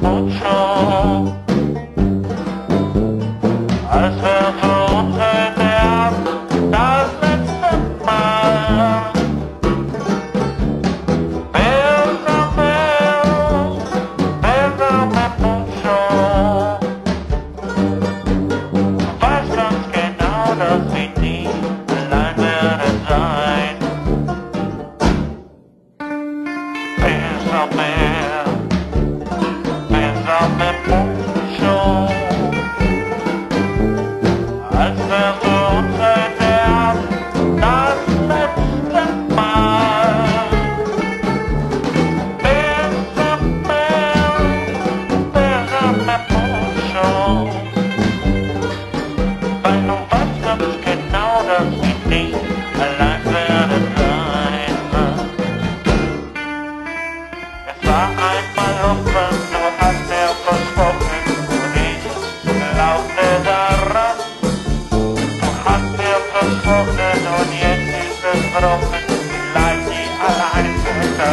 Mucho. Hace myself war einmal offen, versprochen, und ich glaubte daran. Nur hat er versprochen, und jetzt ist es gebrochen, vielleicht die Alleinfutter